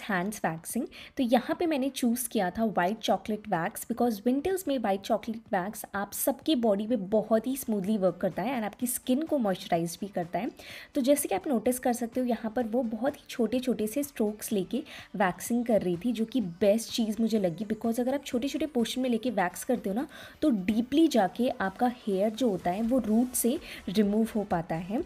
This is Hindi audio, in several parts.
हैंड्स वैक्सिंग तो यहाँ पे मैंने चूज़ किया था white chocolate wax because winters में वाइट चॉकलेट वैक्स आप सबकी बॉडी पे बहुत ही स्मूथली वर्क करता है एंड आपकी स्किन को मॉइस्चराइज भी करता है। तो जैसे कि आप नोटिस कर सकते हो यहाँ पर वो बहुत ही छोटे छोटे से स्ट्रोक्स लेके वैक्सिंग कर रही थी जो कि बेस्ट चीज़ मुझे लगी बिकॉज़ अगर आप छोटे छोटे पोर्शन में लेके वैक्स करते हो ना तो डीपली जाके आपका हेयर जो होता है वो रूट से रिमूव हो पाता है।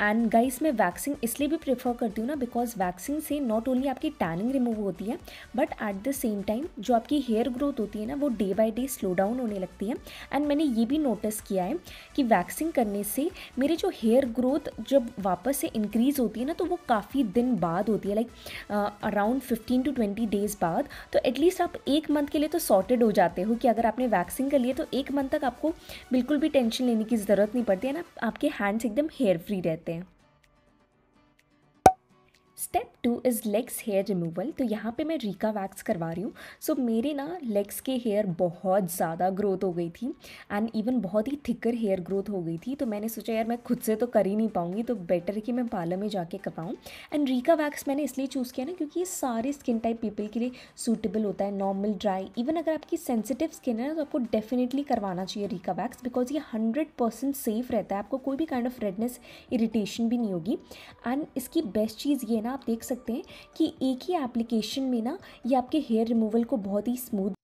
एंड गाइस मैं वैक्सिंग इसलिए भी प्रेफर करती हूँ ना बिकॉज़ वैक्सिंग से नॉट ओनली आपकी टैनिंग रिमूव होती है but at the same time जो आपकी हेयर ग्रोथ होती है ना, वो day by day slow down होने लगती है। एंड मैंने ये भी नोटिस किया है कि वैक्सिंग करने से मेरे जो हेयर ग्रोथ जब वापस से इंक्रीज़ होती है ना तो वो काफ़ी दिन बाद होती है like around fifteen to twenty days बाद। तो एटलीस्ट आप एक मंथ के लिए तो सॉर्टेड हो जाते हो कि अगर आपने वैक्सिंग कर लिया तो एक मंथ तक आपको बिल्कुल भी टेंशन लेने की ज़रूरत नहीं पड़ती है ना, आपके हैंड्स एकदम हेयर फ्री रहते हैं। Step two is legs hair removal तो यहाँ पे मैं रीका वैक्स करवा रही हूँ। सो so, मेरे ना लेग्स के हेयर बहुत ज़्यादा ग्रोथ हो गई थी एंड इवन बहुत ही थिकर हेयर ग्रोथ हो गई थी। तो मैंने सोचा यार मैं खुद से तो कर ही नहीं पाऊँगी तो बेटर कि मैं पार्लर में जाके करवाऊँ एंड रीका वैक्स मैंने इसलिए चूज़ किया ना क्योंकि ये सारे स्किन टाइप पीपल के लिए सूटेबल होता है नॉर्मल ड्राई इवन अगर आपकी सेंसिटिव स्किन है ना तो आपको डेफिनेटली करवाना चाहिए रीका वैक्स बिकॉज़ ये हंड्रेड परसेंट सेफ़ रहता है। आपको कोई भी काइंड ऑफ़ रेडनेस इरीटेशन भी नहीं होगी। एंड इसकी बेस्ट चीज़ ये ना आप देख सकते हैं कि एक ही एप्लीकेशन में ना ये आपके हेयर रिमूवल को बहुत ही स्मूथ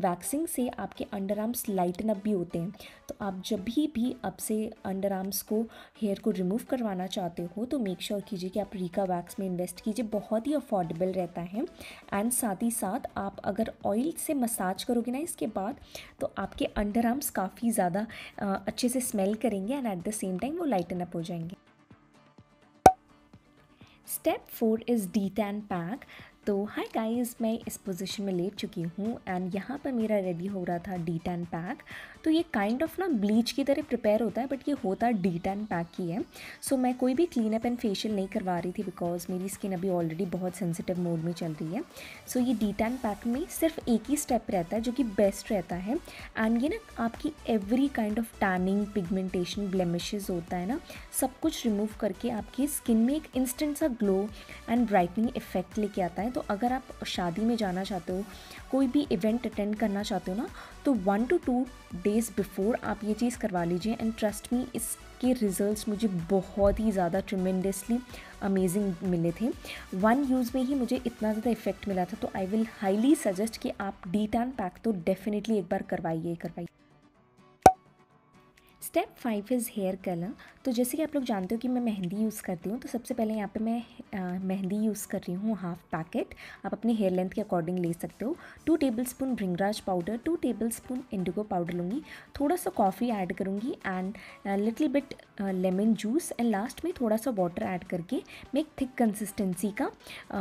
वैक्सिंग से आपके अंडर आर्म्स लाइटन अप भी होते हैं। तो आप जब भी भी अब से अंडर आर्म्स को हेयर को रिमूव करवाना चाहते हो तो मेक श्योर कीजिए कि आप रीका वैक्स में इन्वेस्ट कीजिए। बहुत ही अफोर्डेबल रहता है। एंड साथ ही साथ आप अगर ऑयल से मसाज करोगे ना इसके बाद तो आपके अंडर आर्म्स काफ़ी ज़्यादा अच्छे से स्मेल करेंगे and at the same time वो लाइटन अप हो जाएँगे। Step four is de tan pack तो हाय गाइस मैं इस पोजीशन में लेट चुकी हूँ एंड यहाँ पर मेरा रेडी हो रहा था डी टैन पैक तो ये काइंड ऑफ़ ना ब्लीच की तरह प्रिपेयर होता है बट ये होता डी टैन पैक ही है. सो so, मैं कोई भी क्लीन अप एंड फेशियल नहीं करवा रही थी बिकॉज़ मेरी स्किन अभी ऑलरेडी बहुत सेंसिटिव मोड में चल रही है. सो so, ये डी टैन पैक में सिर्फ़ एक ही स्टेप रहता है जो कि बेस्ट रहता है. एंड ये ना आपकी every kind of tanning pigmentation blemishes होता है ना सब कुछ रिमूव करके आपकी स्किन में एक इंस्टेंट सा ग्लो एंड ब्राइटनिंग इफ़ेक्ट लेके आता है. तो अगर आप शादी में जाना चाहते हो, कोई भी इवेंट अटेंड करना चाहते हो ना तो one two two days before आप ये चीज़ करवा लीजिए एंड ट्रस्ट मी इसके रिजल्ट्स मुझे बहुत ही ज़्यादा ट्रिमेंडसली अमेजिंग मिले थे। वन यूज़ में ही मुझे इतना ज़्यादा इफ़ेक्ट मिला था तो आई विल हाईली सजेस्ट कि आप डी टैन पैक तो डेफिनेटली एक बार करवाइए करवाइए। Step five is hair colour तो जैसे कि आप लोग जानते हो कि मैं मेहंदी यूज़ करती हूँ तो सबसे पहले यहाँ पे मैं मेहंदी यूज़ कर रही हूँ हाफ़ पैकेट आप अपने हेयर लेंथ के अकॉर्डिंग ले सकते हो. Two tablespoon bhringraj powder two tablespoon indigo powder लूँगी थोड़ा सा कॉफ़ी ऐड करूँगी and little bit lemon juice and last में थोड़ा सा वाटर ऐड करके मैं एक थिक कंसिस्टेंसी का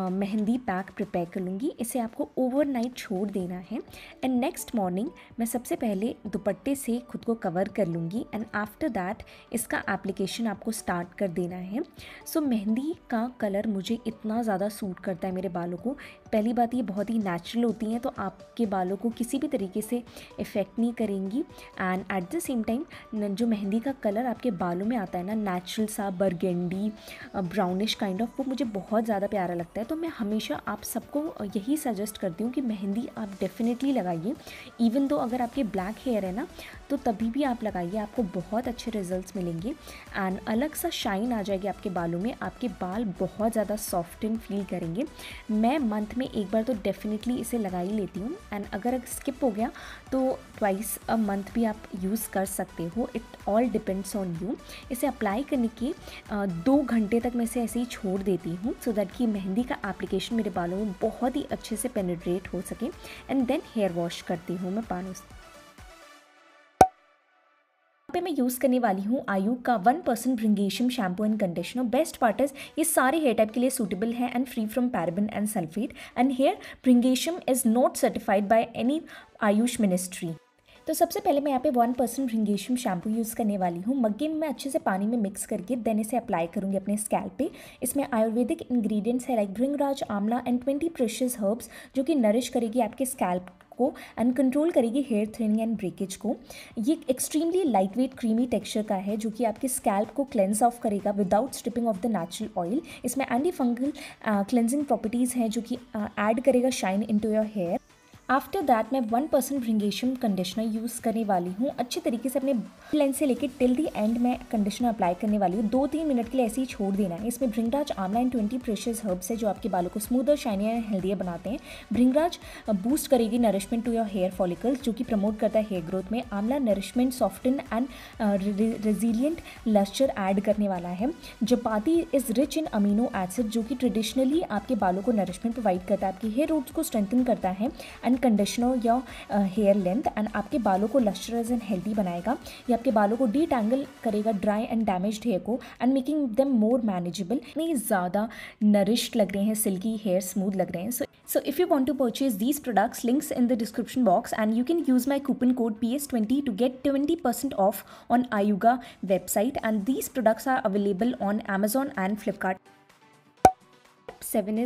मेहंदी पैक प्रिपेयर कर लूँगी इसे आपको ओवरनाइट छोड़ देना है. एंड नेक्स्ट मॉर्निंग मैं सबसे पहले दुपट्टे से खुद को कवर कर लूँगी एंड आफ्टर दैट इसका एप्लीकेशन आपको स्टार्ट कर देना है। सो so, मेहंदी का कलर मुझे इतना ज़्यादा सूट करता है मेरे बालों को। पहली बात ये बहुत ही नेचुरल होती हैं तो आपके बालों को किसी भी तरीके से इफ़ेक्ट नहीं करेंगी। And at the same time जो मेहंदी का कलर आपके बालों में आता है ना नेचुरल सा बर्गेंडी ब्राउनिश काइंड ऑफ़ वो मुझे बहुत ज़्यादा प्यारा लगता है। तो मैं हमेशा आप सबको यही सजेस्ट करती हूँ कि मेहंदी आप डेफिनेटली लगाइए। इवन दो अगर आपके ब्लैक हेयर है ना तो तभी भी आप लगाइए आपको आपको बहुत अच्छे रिजल्ट्स मिलेंगे। एंड अलग सा शाइन आ जाएगी आपके बालों में, आपके बाल बहुत ज़्यादा सॉफ्ट एंड फील करेंगे। मैं मंथ में एक बार तो डेफिनेटली इसे लगा ही लेती हूँ। एंड अगर स्किप हो गया तो ट्वाइस अ मंथ भी आप यूज़ कर सकते हो। It all depends on you इसे अप्लाई करने के दो घंटे तक मैं इसे ऐसे ही छोड़ देती हूँ सो दैट कि मेहंदी का एप्लीकेशन मेरे बालों में बहुत ही अच्छे से पेनिट्रेट हो सके। एंड देन हेयर वॉश करती हूँ मैं पानों से। पे मैं यूज़ करने वाली हूँ आयु का one percent ब्रिंगेशियम shampoo and conditioner best part is ये सारे हेयर टाइप के लिए सूटेबल है and free from paraben and sulphate and hair ब्रिंगेशियम is not certified by any Ayush ministry तो सबसे पहले मैं यहाँ पे वन परसेंट रिंगेशियम शैम्पू यूज़ करने वाली हूँ। मग्गे में मैं अच्छे से पानी में मिक्स करके देन इसे अप्लाई करूँगी अपने स्कैल्प पे। इसमें आयुर्वेदिक इंग्रेडिएंट्स है like bhringraj amla and twenty precious herbs जो कि नरिश करेगी आपके स्कैल्प को एंड कंट्रोल करेगी हेयर थ्रिनिंग एंड ब्रेकेज को। ये extremely light weight creamy texture का है जो कि आपके स्कैल्प को क्लेंस ऑफ़ करेगा without stripping off the natural oil इसमें एंटी फंगल क्लेंजिंग प्रॉपर्टीज़ हैं जो कि एड uh, करेगा shine in to your hair after that मैं वन परसेंट ब्रिंगेशन कंडीशनर यूज़ करने वाली हूँ। अच्छे तरीके से अपने लेंथ से लेकर टिल दी एंड में कंडीशनर अप्लाई करने वाली हूँ। दो तीन मिनट के लिए ऐसे ही छोड़ देना है। इसमें Bhringraj amla and twenty precious herbs है जो आपके बालों को स्मूदर शाइनी एंड हेल्दियर बनाते हैं। भृंगराज बूस्ट करेगी nourishment to your hair follicles जो कि प्रमोट करता है हेयर ग्रोथ में। Amla nourishment soften and resilient lustre add करने वाला है। जपाती is rich in amino acid जो कि ट्रेडिशनली आपके बालों को नरिशमेंट प्रोवाइड करता है। आपके हेयर रूट्स को स्ट्रेंथन करता है। एंड कंडीशनर या हेयर लेंथ एंड आपके बालों को लस्टरस एंड हेल्दी बनाएगा। ये आपके बालों को डी टैंगल करेगा ड्राई एंड डैमेज हेयर को and making them more manageable इतनी ज़्यादा नरिश्ड लग रहे हैं सिल्की हेयर स्मूथ लग रहे हैं। So so if you want to purchase these products links in the description box and you can use my coupon code P S twenty to get twenty percent off on Ayuga website and these products are available on Amazon and Flipkart seven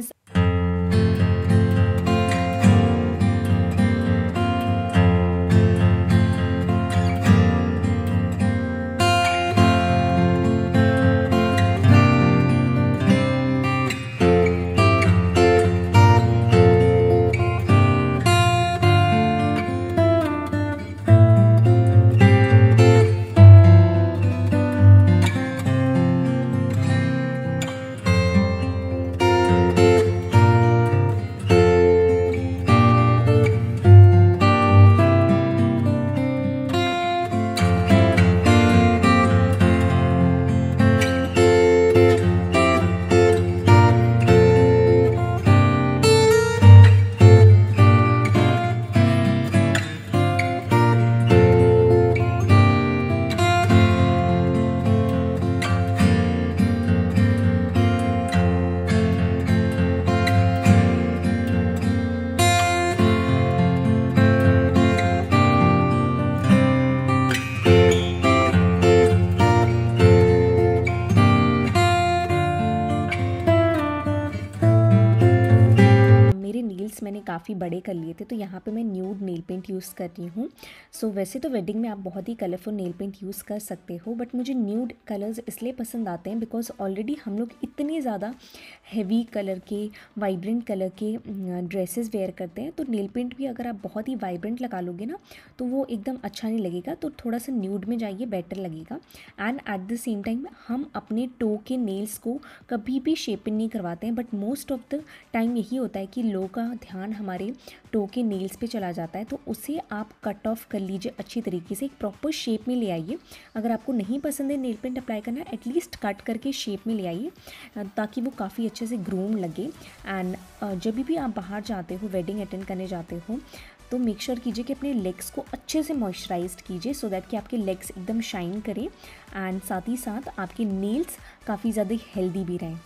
मैंने काफ़ी बड़े कर लिए थे तो यहाँ पे मैं न्यूड नेल पेंट यूज़ कर रही हूँ। सो so, वैसे तो वेडिंग में आप बहुत ही कलरफुल नेल पेंट यूज़ कर सकते हो बट मुझे न्यूड कलर्स इसलिए पसंद आते हैं बिकॉज़ ऑलरेडी हम लोग इतने ज़्यादा हैवी कलर के वाइब्रेंट कलर के ड्रेसेस वेयर करते हैं तो नेल पेंट भी अगर आप बहुत ही वाइब्रेंट लगा लोगे ना तो वो एकदम अच्छा नहीं लगेगा तो थोड़ा सा न्यूड में जाइए बेटर लगेगा। And at the same time हम अपने टो के नेल्स को कभी भी शेपिंग नहीं करवाते हैं but most of the time यही होता है कि लो का ध्यान हमारे टो के नेल्स पे चला जाता है तो उसे आप कट ऑफ़ कर लीजिए अच्छी तरीके से, एक प्रॉपर शेप में ले आइए। अगर आपको नहीं पसंद है नेल पेंट अप्लाई करना एटलीस्ट कट करके शेप में ले आइए ताकि वो काफ़ी अच्छे से ग्रूम लगे। एंड जब भी आप बाहर जाते हो वेडिंग अटेंड करने जाते हो तो मेक श्योर कीजिए कि अपने लेग्स को अच्छे से मॉइस्चराइज कीजिए सो दैट कि आपके लेग्स एकदम शाइन करें। एंड साथ ही साथ आपके नेल्स काफ़ी ज़्यादा हेल्दी भी रहें।